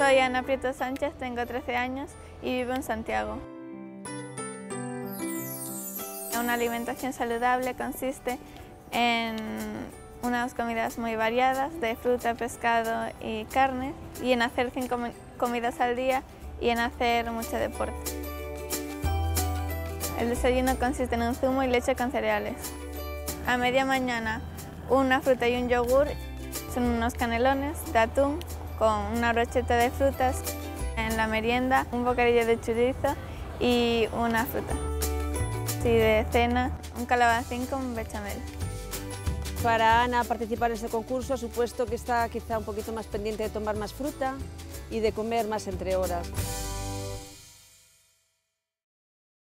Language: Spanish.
Soy Ana Prieto Sánchez, tengo 13 años y vivo en Santiago. Una alimentación saludable consiste en unas comidas muy variadas de fruta, pescado y carne y en hacer cinco comidas al día y en hacer mucho deporte. El desayuno consiste en un zumo y leche con cereales. A media mañana una fruta y un yogur son unos canelones de atún con una brocheta de frutas. En la merienda un bocadillo de chorizo y una fruta. Y de cena un calabacín con bechamel. Para Ana participar en este concurso ha supuesto que está quizá un poquito más pendiente de tomar más fruta y de comer más entre horas.